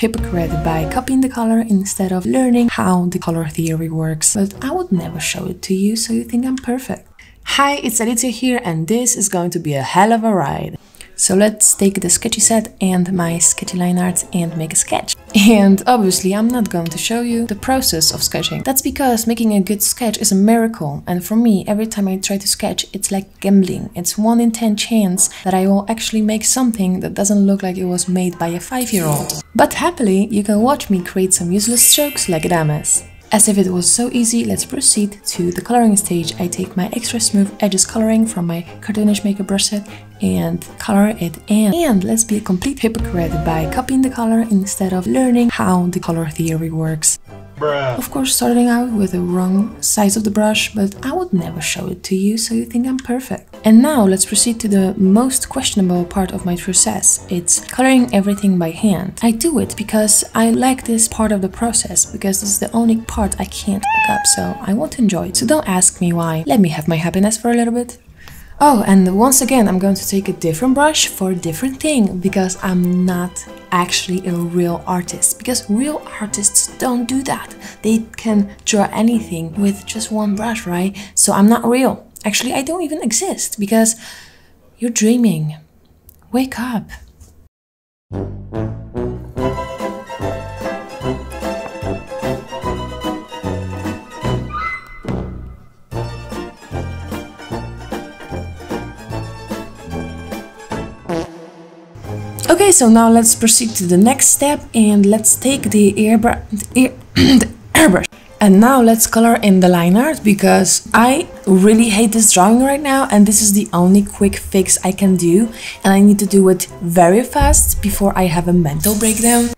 hypocrite by copying the color instead of learning how the color theory works, but I would never show it to you so you think I'm perfect. Hi, it's Alicja here and this is going to be a hell of a ride. So let's take the sketchy set and my sketchy line art and make a sketch. And obviously I'm not going to show you the process of sketching. That's because making a good sketch is a miracle and for me every time I try to sketch it's like gambling. It's 1 in 10 chance that I will actually make something that doesn't look like it was made by a 5 year old. But happily you can watch me create some useless strokes like a dumbass. As if it was so easy, let's proceed to the coloring stage. I take my extra smooth edges coloring from my Cartoonish Maker brush set and color it in. And let's be a complete hypocrite by copying the color instead of learning how the color theory works. Bruh. Of course, starting out with the wrong size of the brush, but I would never show it to you so you think I'm perfect. And now let's proceed to the most questionable part of my process. It's coloring everything by hand. I do it because I like this part of the process, because is the only part I can't pick up, so I want to enjoy it. So don't ask me why. Let me have my happiness for a little bit. Oh, and once again, I'm going to take a different brush for a different thing because I'm not actually a real artist. Because real artists don't do that. They can draw anything with just one brush, right? So I'm not real. Actually, I don't even exist because you're dreaming. Wake up. So now let's proceed to the next step and let's take the airbrush, air, the airbrush. And now let's color in the line art because I really hate this drawing right now and this is the only quick fix I can do and I need to do it very fast before I have a mental breakdown.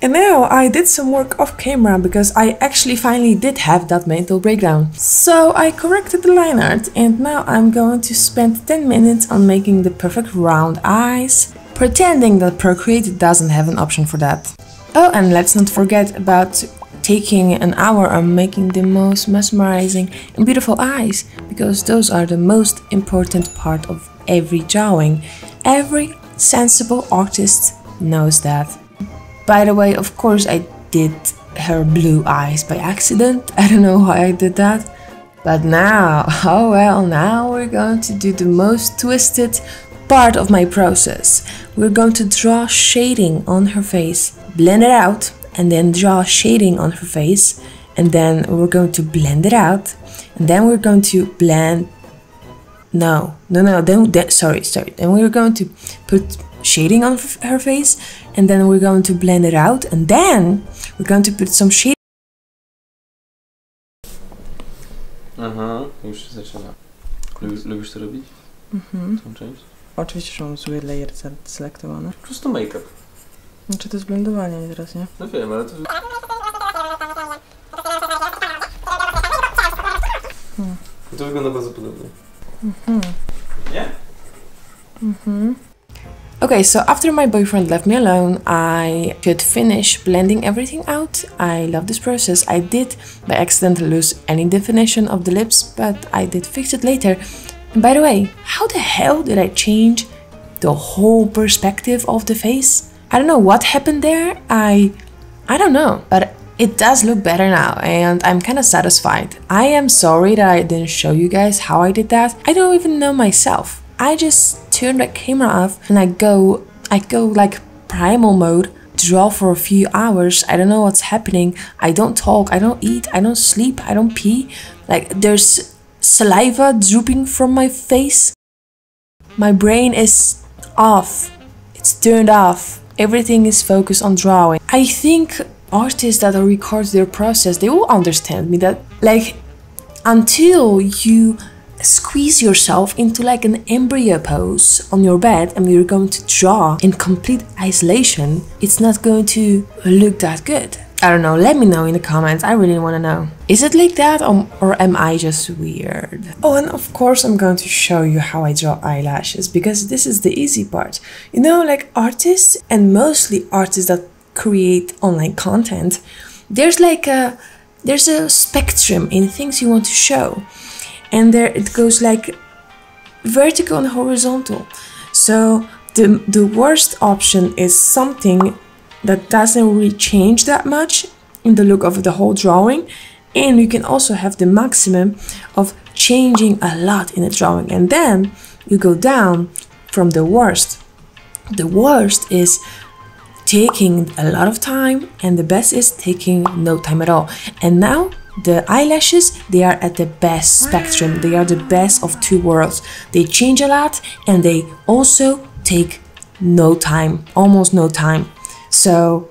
And now I did some work off camera because I actually finally did have that mental breakdown. So I corrected the line art and now I'm going to spend 10 minutes on making the perfect round eyes, pretending that Procreate doesn't have an option for that. Oh, and let's not forget about taking an hour on making the most mesmerizing and beautiful eyes, because those are the most important part of every drawing. Every sensible artist knows that. By the way, of course I did her blue eyes by accident. I don't know why I did that. But now, oh well, now we're going to do the most twisted part of my process. We're going to draw shading on her face, blend it out, and then draw shading on her face. And then we're going to blend it out. And then we're going to blend. No, no, no, then, then sorry, sorry. Then we're going to put shading on her face. And then we're going to blend it out. And then we're going to put some shading. Aha, już się zaczyna. Lubisz, lubisz to robić? Mhm. Tą część? Oczywiście, że mam zły layer selektowany. Po prostu make-up. Znaczy to jest blendowanie teraz, nie? No wiem, ale to... Hmm. To wygląda bardzo podobnie. Mhm. Nie? Mhm. Okay, so after my boyfriend left me alone, I could finish blending everything out. I love this process. I did by accident lose any definition of the lips, but I did fix it later. And by the way, how the hell did I change the whole perspective of the face? I don't know what happened there. I I don't know, but it does look better now and I'm kind of satisfied. I am sorry that I didn't show you guys how I did that. I don't even know myself. I just turn the camera off and I go I go like primal mode, draw for a few hours. I don't know what's happening. I don't talk, I don't eat, I don't sleep, I don't pee. Like there's saliva drooping from my face. My brain is off. It's turned off. Everything is focused on drawing. I think artists that record their process, they will understand me that like until you squeeze yourself into like an embryo pose on your bed and you're going to draw in complete isolation, it's not going to look that good. I don't know, let me know in the comments, I really want to know. Is it like that or, or am I just weird? Oh, and of course I'm going to show you how I draw eyelashes because this is the easy part. You know, like artists and mostly artists that create online content, there's like a there's a spectrum in things you want to show and there it goes like vertical and horizontal so the the worst option is something that doesn't really change that much in the look of the whole drawing. And you can also have the maximum of changing a lot in a drawing. And then you go down from the worst. The worst is taking a lot of time and the best is taking no time at all. And now the eyelashes they are at the best spectrum they are the best of two worlds they change a lot and they also take no time almost no time so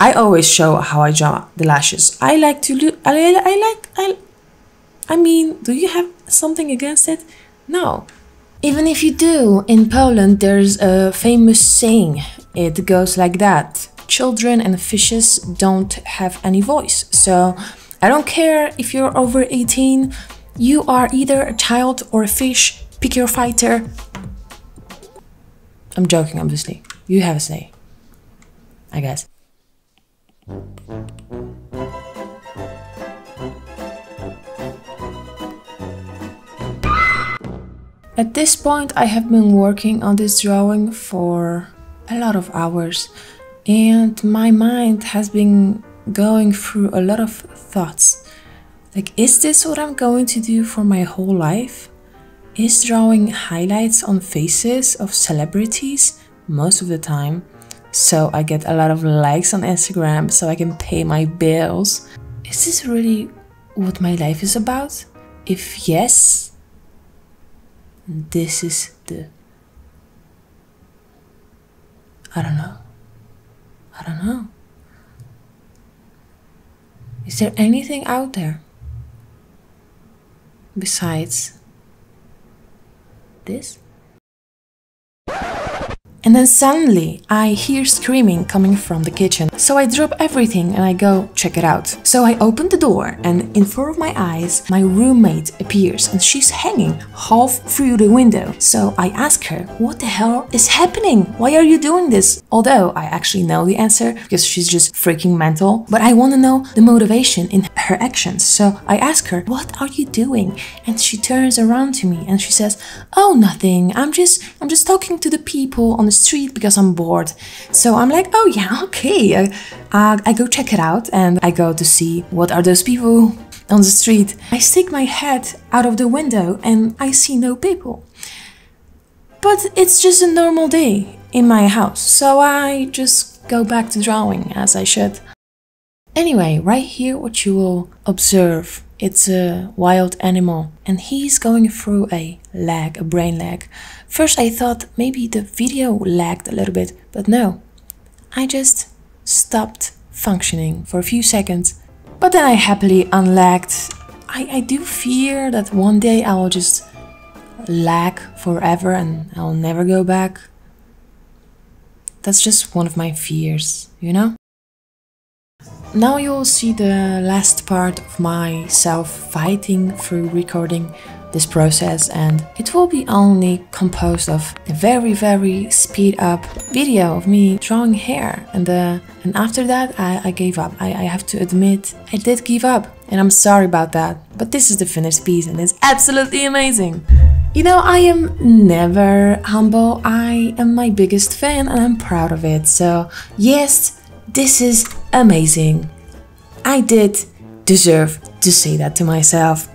i always show how i draw the lashes i like to look I, I like i i mean do you have something against it no even if you do in poland there's a famous saying it goes like that children and fishes don't have any voice so I don't care if you're over 18, you are either a child or a fish, pick your fighter. I'm joking, obviously. You have a say. I guess. At this point, I have been working on this drawing for a lot of hours, and my mind has been going through a lot of thoughts. Like, is this what I'm going to do for my whole life? Is drawing highlights on faces of celebrities most of the time so I get a lot of likes on Instagram so I can pay my bills? Is this really what my life is about? If yes, this is the. I don't know. I don't know. Is there anything out there besides this? And then suddenly I hear screaming coming from the kitchen. So I drop everything and I go check it out. So I open the door and in front of my eyes, my roommate appears and she's hanging half through the window. So I ask her, what the hell is happening? Why are you doing this? Although I actually know the answer because she's just freaking mental, but I want to know the motivation in her actions. So I ask her, what are you doing? And she turns around to me and she says, oh, nothing. I'm just, I'm just talking to the people on the street because I'm bored. So I'm like, oh yeah, okay. Uh, I go check it out and I go to see what are those people on the street. I stick my head out of the window and I see no people. But it's just a normal day in my house, so I just go back to drawing as I should. Anyway, right here, what you will observe it's a wild animal and he's going through a lag, a brain lag. First I thought maybe the video lagged a little bit, but no. I just stopped functioning for a few seconds. But then I happily unlagged. I, I do fear that one day I will just lag forever and I'll never go back. That's just one of my fears, you know? Now you'll see the last part of myself fighting through recording this process and it will be only composed of a very very speed up video of me drawing hair. And uh, and after that I, I gave up. I, I have to admit I did give up and I'm sorry about that. But this is the finished piece and it's absolutely amazing. You know I am never humble. I am my biggest fan and I'm proud of it. So yes this is amazing. I did deserve to say that to myself.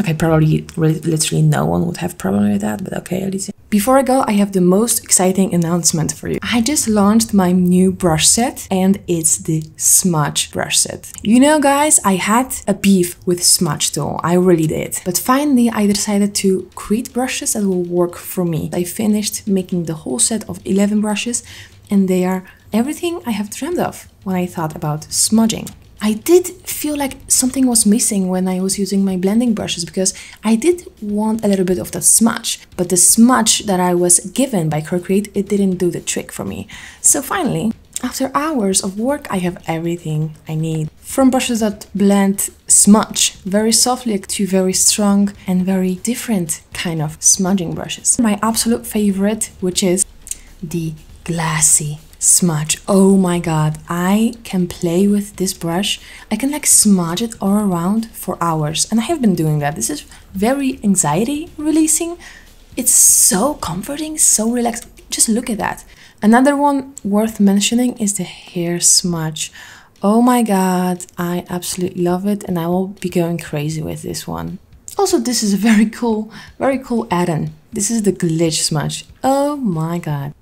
Okay, probably literally no one would have problem with that, but okay, Alicja. Before I go, I have the most exciting announcement for you. I just launched my new brush set and it's the Smudge brush set. You know guys, I had a beef with Smudge tool, I really did. But finally I decided to create brushes that will work for me. I finished making the whole set of 11 brushes and they are everything I have dreamed of when I thought about smudging. I did feel like something was missing when I was using my blending brushes because I did want a little bit of that smudge, but the smudge that I was given by Procreate, it didn't do the trick for me. So finally, after hours of work, I have everything I need. From brushes that blend smudge very softly to very strong and very different kind of smudging brushes. My absolute favorite, which is the glassy smudge. Oh my god, I can play with this brush. I can like smudge it all around for hours and I have been doing that. This is very anxiety releasing. It's so comforting, so relaxed. Just look at that. Another one worth mentioning is the hair smudge. Oh my god, I absolutely love it and I will be going crazy with this one. Also, this is a very cool, very cool add-on. This is the glitch smudge. Oh my god.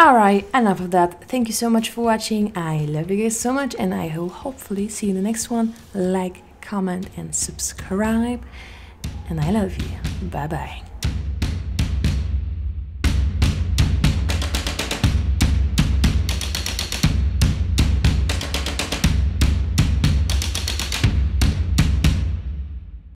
Alright, enough of that. Thank you so much for watching. I love you guys so much and I will hopefully see you in the next one. Like, comment and subscribe. And I love you. Bye bye.